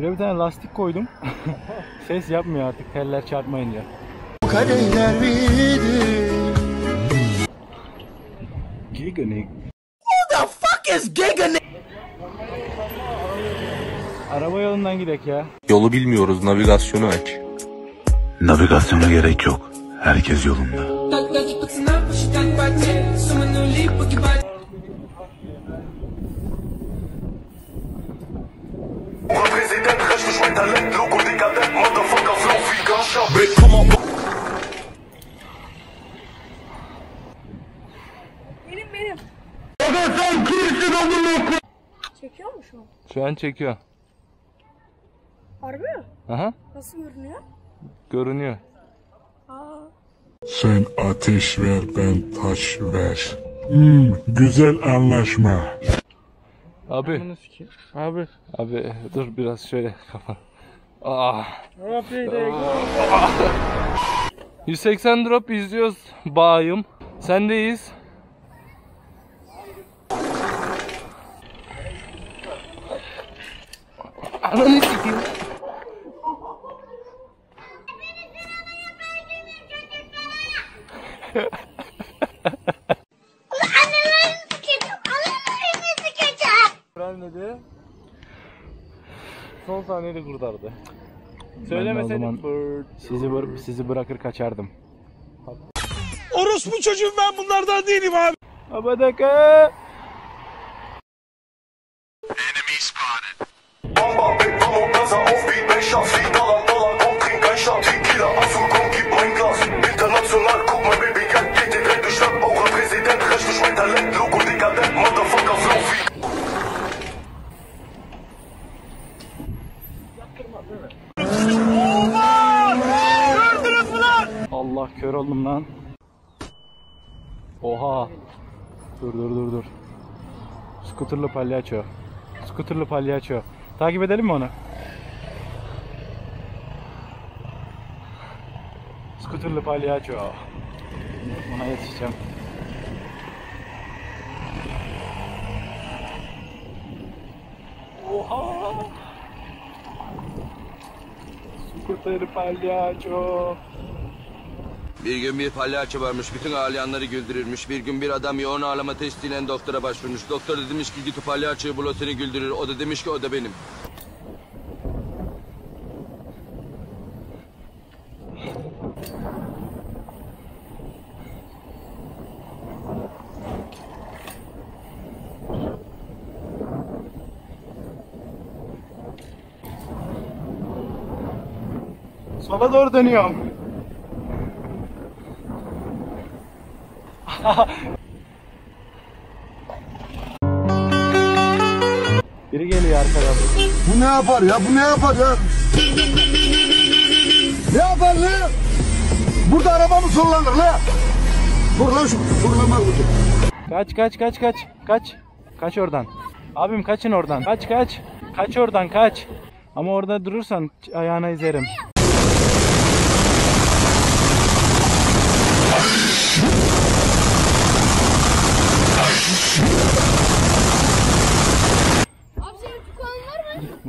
Şuraya bir tane lastik koydum. Ses yapmıyor artık teller çarpmayınca. Kadehler miydi? Giganik. The fuck is giga Araba yolundan gidek ya. Yolu bilmiyoruz, navigasyonu aç. Navigasyona gerek yok. Herkes yolunda. Recht durch mein Talent, Logo dekadent, Motherfucker, Flow wie Gunshot. Big, komm on. Benim benim. Çekiyor mu şu an? Şu an çekiyor. Harbi mi? Aha. Nasıl görünüyor? Görünüyor. Aa. Sen ateş ver ben taş ver. Hmm, güzel anlaşma. Abi. Abi. Abi dur biraz şöyle kafa. Ah. 180 drop izliyoruz bayım. Sendeyiz. Ananı sikeyim. Son saniyede kurtardı. Söylemeseydim sizi bır- sizi bırakır kaçardım. Orospu çocuğum ben bunlardan değilim abi. Abadaka. Bamba, Big kör oldum lan. Oha. Dur dur dur dur. Skuterlı palyaço. Skuterlı palyaço. Takip edelim mi onu? Skuterlı palyaço. Ona yetişeceğim. Oha. Skuterlı palyaço. Bir gün bir palyaço varmış, bütün ağlayanları güldürürmüş. Bir gün bir adam yoğun ağlama testiyle doktora başvurmuş. Doktor da demiş ki git o palyaçoyu bul o seni güldürür. O da demiş ki o da benim. Sola doğru dönüyorum. Biri geliyor arkadan. Bu ne yapar ya? Bu ne yapar ya? Ne yapar ne? Burada araba mı sollanır la? Dur lan şu sollanmaz bu. Kaç kaç kaç kaç kaç. Kaç oradan. Abim kaçın oradan. Kaç kaç. Kaç oradan kaç. Ama orada durursan ayağına izlerim.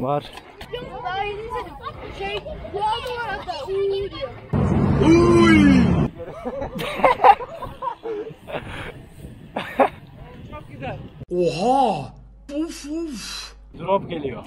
Var. Şey, hatta. Uuu diyor. Oha! Uf uf! Drop geliyor.